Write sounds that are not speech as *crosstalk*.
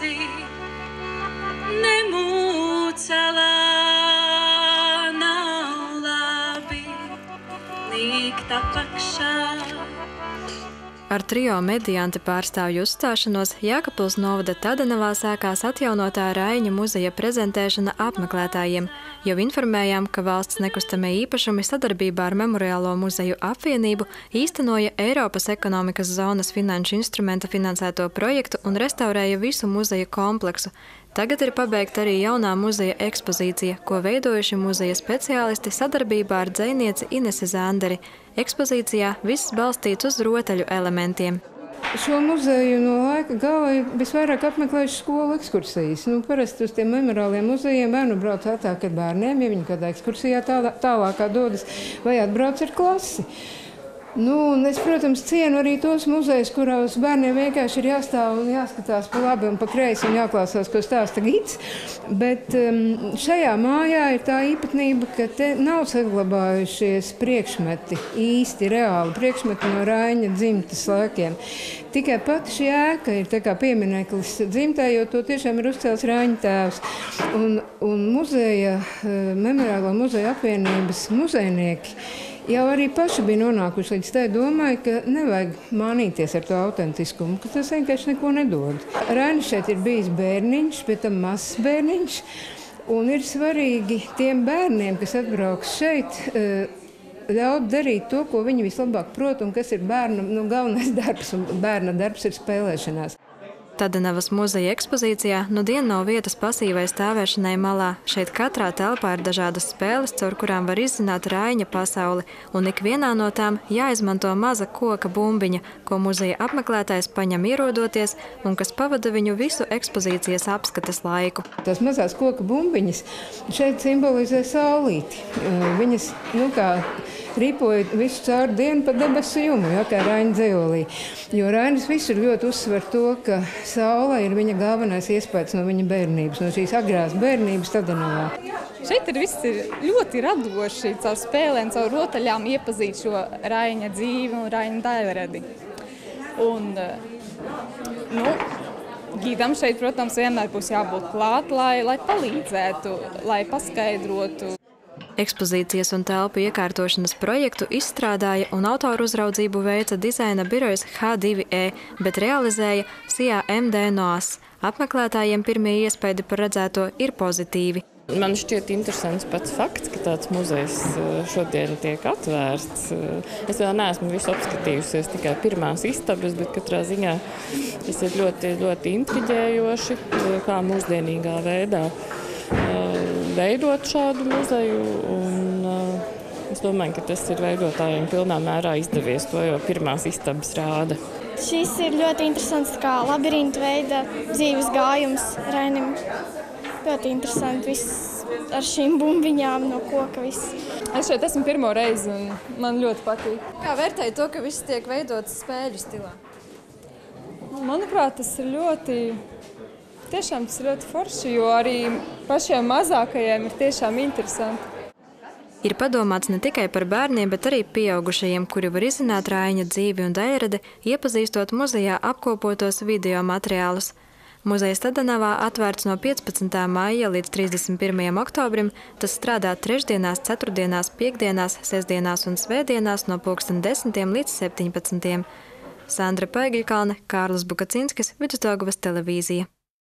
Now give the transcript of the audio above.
esi, nemūcelā nav labi, likt apakšā. Ar trio medianti pārstāvju uzstāšanos Jākapils novada Tadanavā sākās atjaunotā Raiņa muzeja prezentēšana apmeklētājiem. Jau informējām, ka valsts nekustamie īpašumi sadarbībā ar Memoriālo muzeju apvienību īstenoja Eiropas ekonomikas zonas finanšu instrumenta finansēto projektu un restaurēja visu muzeja kompleksu. Tagad ir pabeigta arī jaunā muzeja ekspozīcija, ko veidojuši muzeja speciālisti sadarbībā ar dzēnieci Inesi Zanderi. Ekspozīcijā viss balstīts uz rotaļu elementiem. Šo muzeju no laika gala ir visvairāk apmeklējuši skolu ekskursijas. Nu, parasti uz tiem memoriāliem muzejiem bērnu brauc ātrāk ar bērniem, ja viņi kādā ekskursijā tālā, tālākā dodas, vai atbrauc ar klasi. Nu, es, protams, cienu arī tos muzejus, kurās bērniem vienkārši ir jāstāv un jāskatās pa labi un pa kreisi un jāklausās, ko stāsta gids. Bet um, šajā mājā ir tā īpatnība, ka te nav saglabājušies priekšmeti, īsti reāli priekšmeti no Raņa dzimtas laikiem. Tikai pati šī ēka ir piemineklis dzimtai, jo to tiešām ir uzcēlis Raņa tēvs. Un, un muzeja, eh, memoriālo muzeja apvienības muzejnieki jau arī paši bija nonākuši līdz tai domai, ka nevajag mānīties ar to autentiskumu, ka tas vienkārši neko nedod. Rainis šeit ir bijis bērniņš, bet tam mazs bērniņš. Un ir svarīgi tiem bērniem, kas atbrauks šeit, eh, ļaut darīt to, ko viņi vislabāk prot, un kas ir bērna nu, galvenais *laughs* darbs. Bērna darbs ir spēlēšanās. Tadanavas muzeja ekspozīcijā nu dien nav vietas pasīvai stāvēšanai malā. Šeit katrā telpā ir dažādas spēles, caur kurām var izzināt raiņa pasauli, un ikvienā no tām jāizmanto maza koka bumbiņa, ko muzeja apmeklētājs paņem ierodoties un kas pavada viņu visu ekspozīcijas apskates laiku. Tās mazās koka bumbiņas šeit simbolizē saulīti. Viņas, nu kā, ripoja visu caur dienu pa debesu jumu, ja, kā Raina dzējolī. Jo Rainis visur ļoti uzsver to, ka saule ir viņa galvenais iespējas no viņa bērnības, no šīs agrās bērnības Tadanavā. Šeit ir viss ir ļoti radoši, caur spēlēm, caur rotaļām iepazīt šo Raina dzīvi un Raina daļradi. Un, nu, Gīdam šeit, protams, vienmēr būs jābūt klāt, lai, lai palīdzētu, lai paskaidrotu. Ekspozīcijas un telpu iekārtošanas projektu izstrādāja un autoru uzraudzību veica dizaina birojas H2E, bet realizēja SIA MD NOAS. Apmeklētājiem pirmie iespaidi par redzēto ir pozitīvi. Man šķiet interesants pats fakts, ka tāds muzejs eh, šodien tiek atvērts. Eh, es vēl neesmu visu apskatījusies, tikai pirmās istabas, bet katrā ziņā tas ir ļoti, ļoti intriģējoši, eh, kā mūsdienīgā veidā veidot šādu muzeju. Un, uh, es domāju, ka tas ir veidotājiem pilnā mērā izdevies. To jau pirmās istabas rāda. Šis ir ļoti interesants, kā labirinta veida dzīves gājums Rainim. Ļoti interesanti viss ar šīm bumbiņām no koka. Viss. Es šeit esmu pirmo reizi un man ļoti patīk. Kā vērtēji to, ka viss tiek veidots spēļu stilā? Manuprāt, tas ir ļoti Tiešām tas ir ļoti forši, jo arī pašiem mazākajiem ir tiešām interesanti. Ir padomāts ne tikai par bērniem, bet arī pieaugušajiem, kuri var izzināt Rāņa dzīvi un daļradi, iepazīstot muzejā apkopotos video materiālus. Muzejs Tadanavā atvērts no 15. maija līdz 31. oktobrim. Tas strādā trešdienās, ceturtdienās, piekdienās, sestdienās un svētdienās no 10. līdz 17. Sandra Paigļkalne, Kārlis Bukacinskis, Vidusdaugavas televīzija.